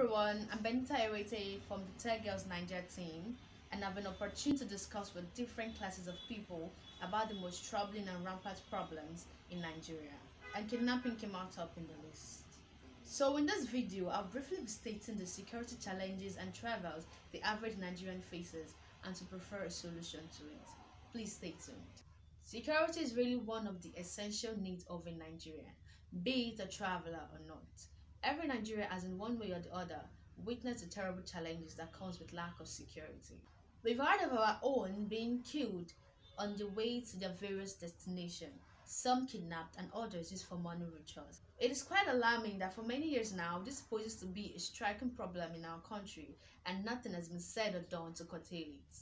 everyone, I'm Benita Erete from the Tech Girls Naija team and I've been opportune to discuss with different classes of people about the most troubling and rampant problems in Nigeria and kidnapping came out top in the list. So in this video, I'll briefly be stating the security challenges and troubles the average Nigerian faces and to prefer a solution to it. Please stay tuned. Security is really one of the essential needs of a Nigerian, be it a traveler or not. Every Nigerian has in one way or the other witnessed the terrible challenges that comes with lack of security. We've heard of our own being killed on the way to their various destinations, some kidnapped and others used for money rituals. It is quite alarming that for many years now this poses to be a striking problem in our country and nothing has been said or done to curtail it.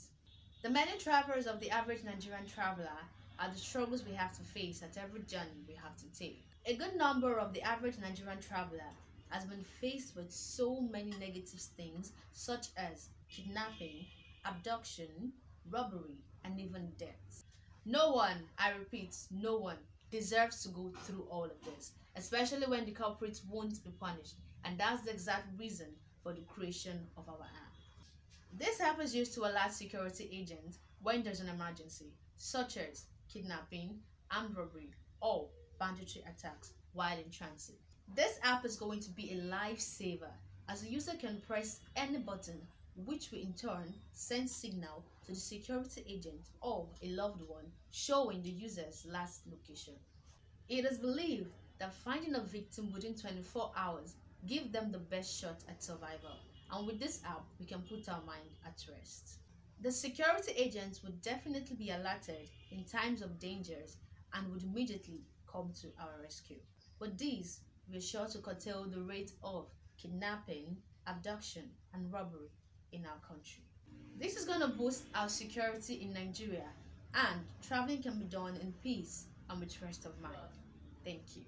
The many travelers of the average Nigerian traveler are the struggles we have to face at every journey we have to take. A good number of the average Nigerian traveler has been faced with so many negative things such as kidnapping, abduction, robbery, and even death. No one, I repeat, no one deserves to go through all of this, especially when the culprits won't be punished, and that's the exact reason for the creation of our app. This app is used to alert security agents when there's an emergency, such as kidnapping, armed robbery, or banditry attacks while in transit. This app is going to be a lifesaver as the user can press any button which will in turn send signal to the security agent or a loved one showing the user's last location. It is believed that finding a victim within 24 hours give them the best shot at survival and with this app we can put our mind at rest. The security agents would definitely be alerted in times of dangers and would immediately come to our rescue. With these, we are sure to curtail the rate of kidnapping, abduction, and robbery in our country. This is going to boost our security in Nigeria and traveling can be done in peace and with rest of mind. Thank you.